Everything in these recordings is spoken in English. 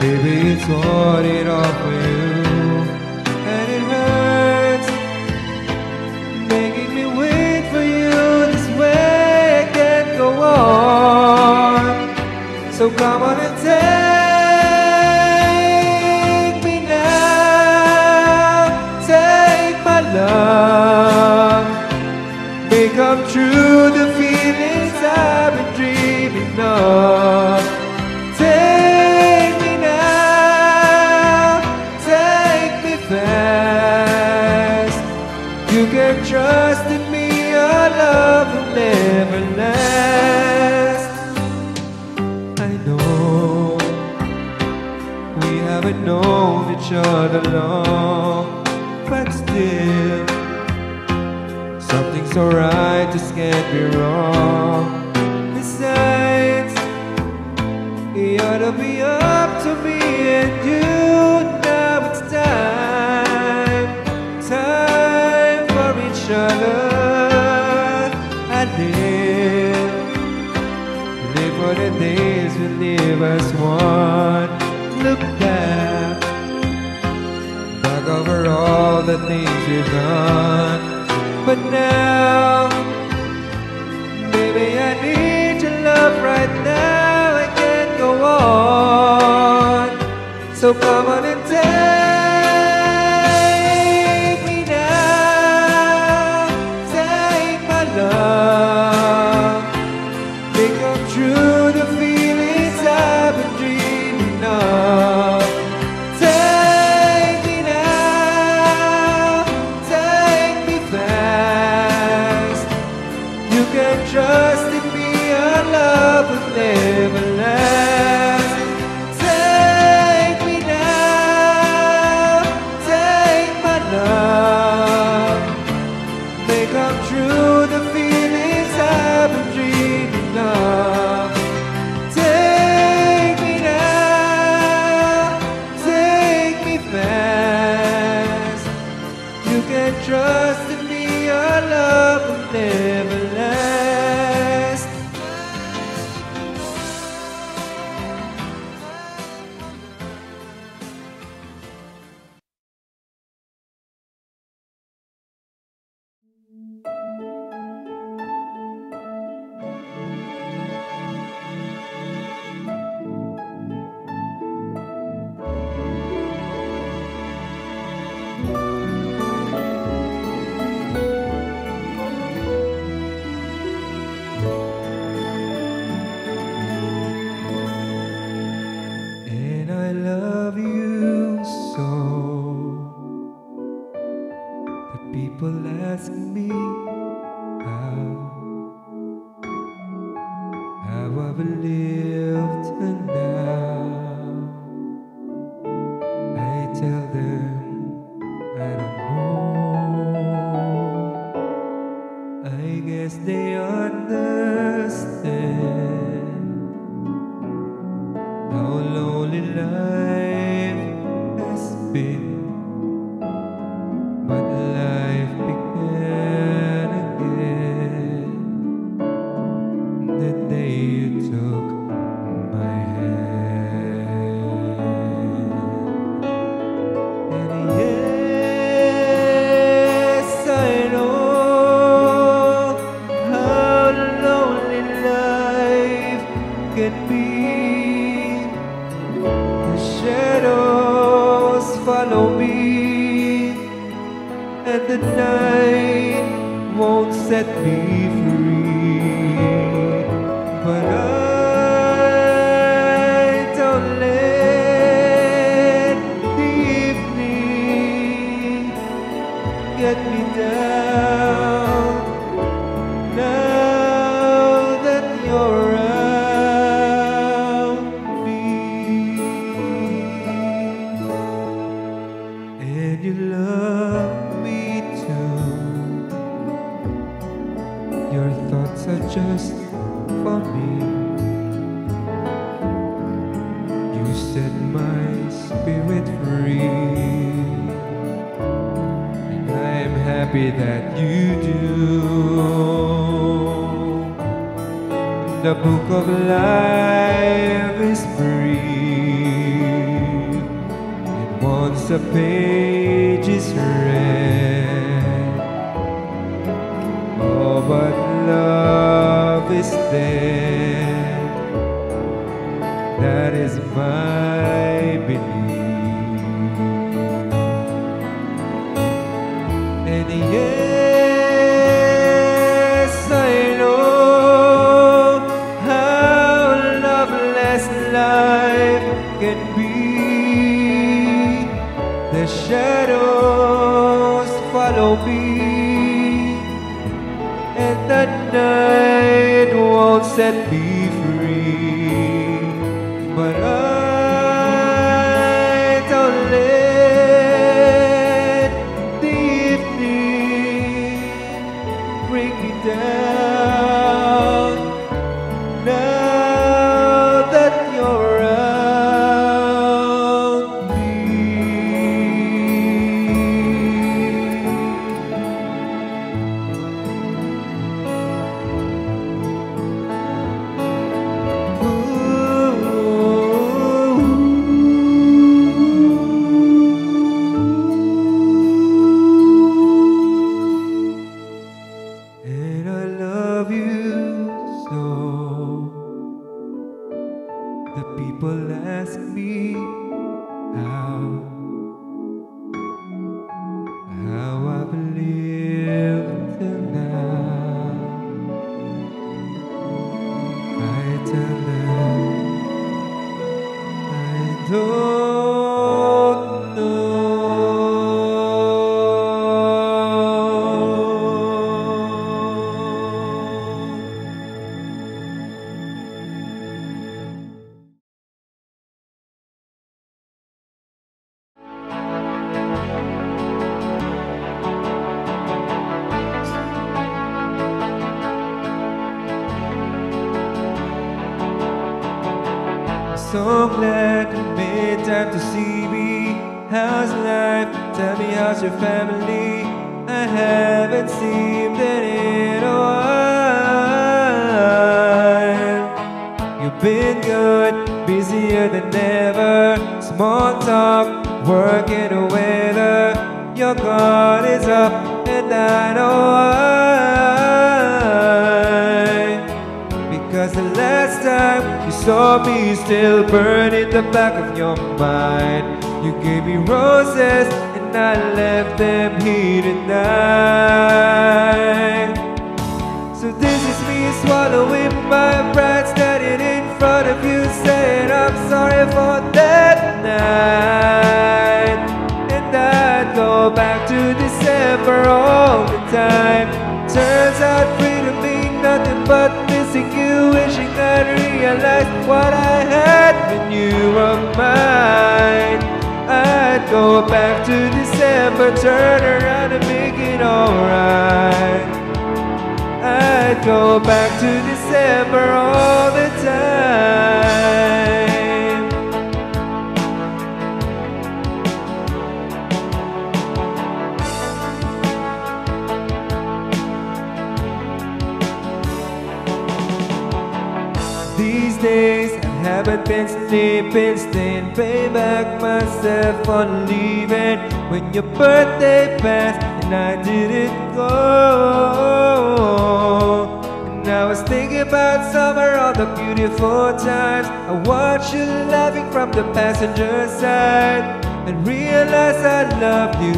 Baby, it started off for you And it hurts Making me wait for you This way I can't go on. So come on Something's alright, just can't be wrong. Besides, it ought to be up to me and you Now it's time, time for each other. I live, live for the days we live as one. Look back, back over all the things we've done but now Maybe I need your love right now I can't go on So come on in. come true. big as they understand how lonely life just for me. You set my spirit free. And I'm happy that you do. The book of life is free. And once a page is read, oh, but love is there. That is my belief. And yes, I know how loveless life can be. The won't set me free. But I don't let the evening bring me down. I So glad you made time to see me. How's life? Tell me how's your family? I haven't seen them in a while. You've been good, busier than ever. Small talk, work in the weather. Your guard is up, and I know why. Because the last time saw me still. Burn in the back of your mind. You gave me roses and I left them here tonight So this is me swallowing my pride Standing in front of you saying I'm sorry for that night. And I'd go back to December all the time realized what I had when you were mine. I'd go back to December, turn around and make it alright. I'd go back to December all been staying pay back myself on leaving when your birthday passed and I didn't go. And I was thinking about summer, all the beautiful times. I watched you laughing from the passenger side and realized I loved you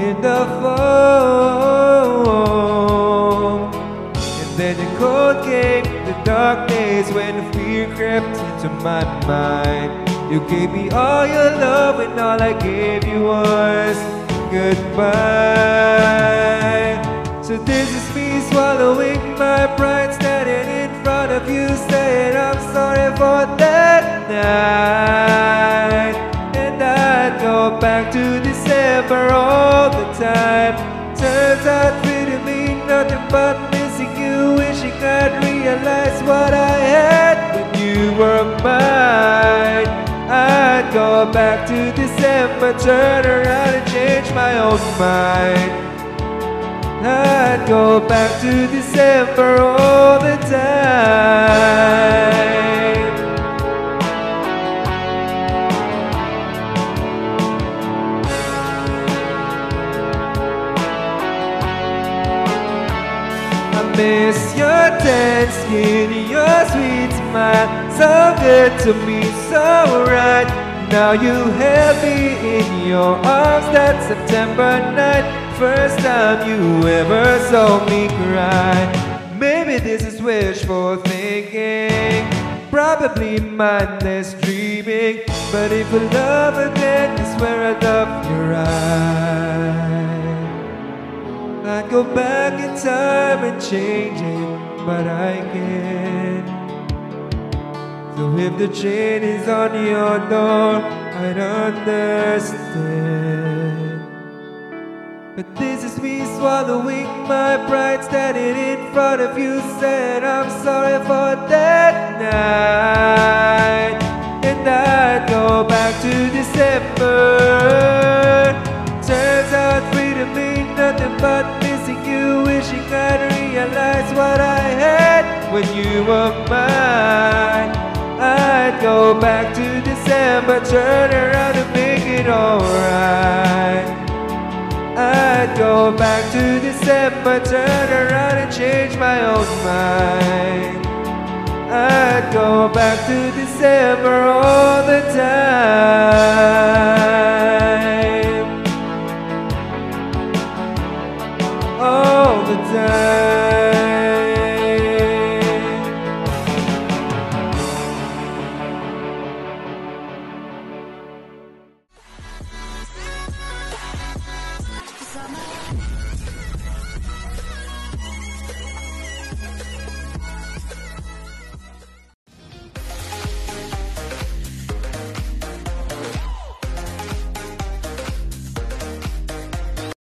in the fall And then the cold came, dark days when fear crept into my mind. You gave me all your love, and all I gave you was goodbye. So this is me swallowing my pride, standing in front of you, saying I'm sorry for that night. And I'd go back to December all the time. Go back to December, turn around and change my own mind. I'd go back to December all the time. miss your tan skin, your sweet smile So good to me, so right Now you held me in your arms. That September night First time you ever saw me cry. Maybe this is wishful thinking Probably mindless dreaming. But if I love again, I swear I love your eyes. I'd go back in time and change it, but I can't. So if the chain is on your door, I'd understand. But this is me swallowing my pride, standing in front of you, saying I'm sorry for that night. And I'd go back to December. Turns out freedom means nothing but missing you, wishing I'd realize what I had when you were mine. I'd go back to December, turn around and make it alright. I'd go back to December, turn around and change my own mind. I'd go back to December all the time. All the time.